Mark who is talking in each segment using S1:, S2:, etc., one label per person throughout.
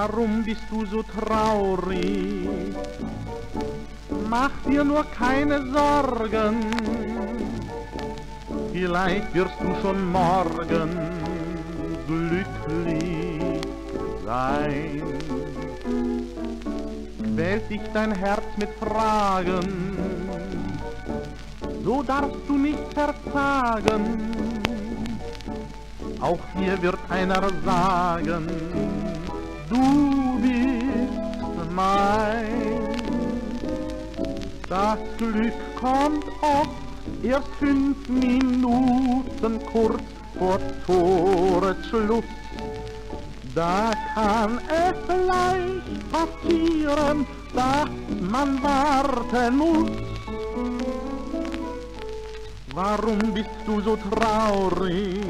S1: Warum bist du so traurig? Mach dir nur keine Sorgen, vielleicht wirst du schon morgen glücklich sein. Quält dich dein Herz mit Fragen, so darfst du nicht verzagen. Auch dir wird einer sagen, Das Glück kommt oft erst fünf Minuten kurz vor Toresschluss. Da kann es leicht passieren, dass man warten muss. Warum bist du so traurig?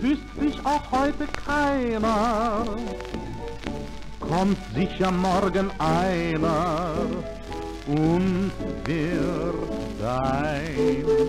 S1: Küsst dich auch heute keiner? Kommt sicher morgen einer und wird dein.